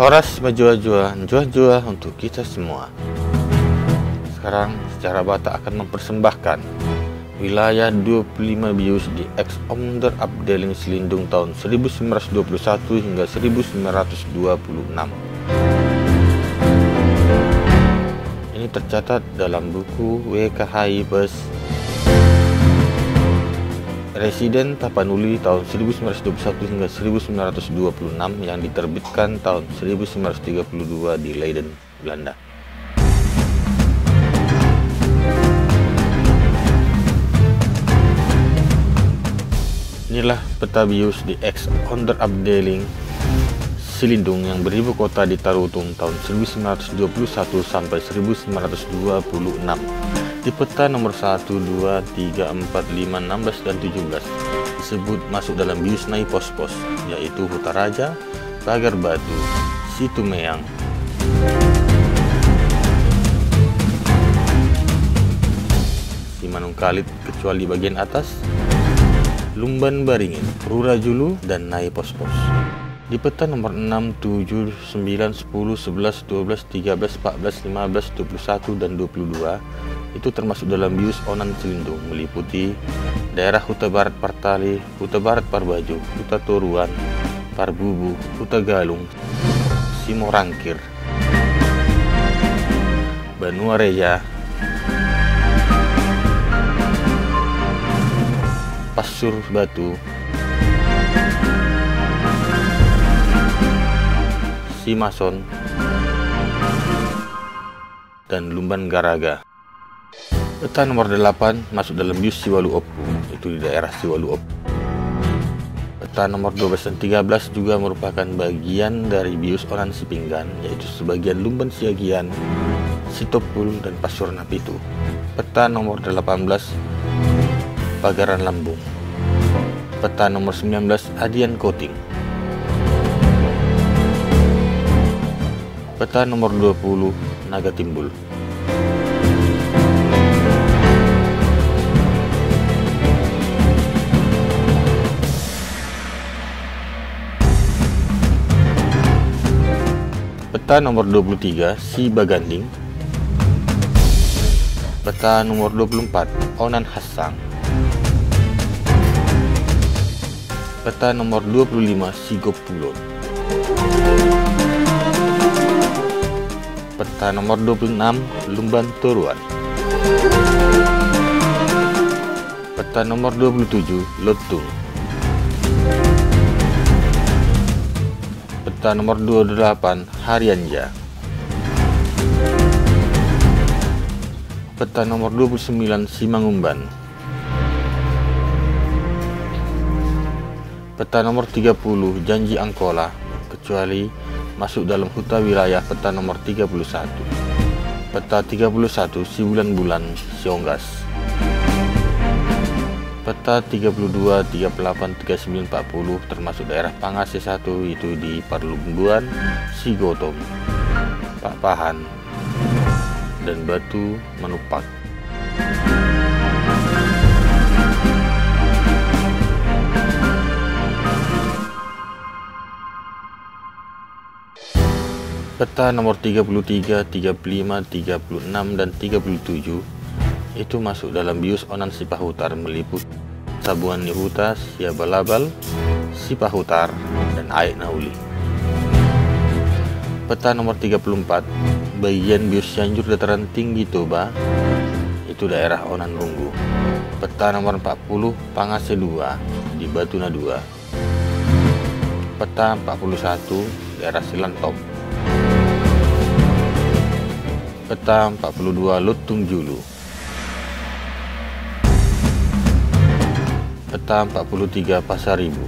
Horas majua-jua, jua-jua untuk kita semua. Sekarang secara Batak akan mempersembahkan wilayah 25 bius di ex Omder Abdeling Selindung tahun 1921 hingga 1926. Ini tercatat dalam buku WKHI Bus Residen Tapanuli tahun 1921 hingga 1926 yang diterbitkan tahun 1932 di Leiden, Belanda. Inilah peta bius di ex Onderafdeling Silindung yang beribu kota di Tarutung tahun 1921 sampai 1926 di peta nomor 1, 2, 3, 4, 5, 16, dan 17 disebut masuk dalam bius Nai Pos-Pos, yaitu Hutaraja, Pagar Batu, Situ Meang, Simanung Kalit kecuali bagian atas, Lumban Baringin, Rura Julu, dan Nai Pos-Pos. Di peta nomor 6, 7, 9, 10, 11, 12, 13, 14, 15, 21, dan 22 itu termasuk dalam bius Onan Celindung meliputi daerah Huta Barat Partali, Huta Barat Parbaju, Huta Toruan, Parbubu, Huta Galung, Simorangkir, Banua Reja, Pasur Batu, Simason, dan Lumban Garaga. Peta nomor 8 masuk dalam bius Siwalu Opu, itu di daerah Siwalu Opu. Peta nomor 12 dan 13 juga merupakan bagian dari bius Onan Sipinggan, yaitu sebagian Lumban Siagian, Sitopul, dan Pasur Napitu. Peta nomor 18 Pagaran Lambung. Peta nomor 19 Adian Koting. Peta nomor 20 Naga Timbul. Peta nomor 23 Si Baganding. Peta nomor 24 Onan Hassang. Peta nomor 25 Sigopulon Peta nomor 26 Lumban Toruan Peta nomor 27 Lotung Peta nomor 28 Harianja. Peta nomor 29 Simangumban. Peta nomor 30 Janji Angkola kecuali masuk dalam huta wilayah peta nomor 31 Peta 31 Si Bulan-Bulan Sionggas peta 32, 38, 39, 40 termasuk daerah Pangase 1 itu di Parlumbuan, Pak Pahan, dan Batu Menupak. Peta nomor 33, 35, 36, dan 37 itu masuk dalam bius Onan Sipahutar meliput Sabuan Nihuta, Siabalabal, Sipahutar, dan Aik Nauli. Peta nomor 34, bagian bius Cianjur dataran tinggi Toba, itu daerah Onan Runggu. Peta nomor 40, Pangase 2, di Batuna 2. Peta 41, daerah Silantop. Peta 42, Lutung Julu. Peta 43 Pasar Ibu.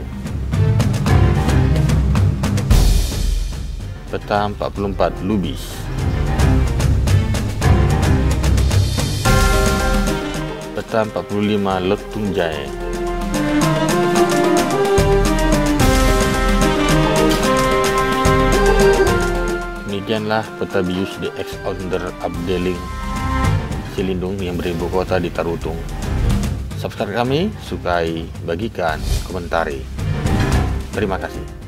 Peta 44 Lubis. Peta 45 Letung Jaya Demikianlah peta bius di ex-owner Abdeling Silindung yang beribu kota di Tarutung subscribe kami, sukai, bagikan, komentari. Terima kasih.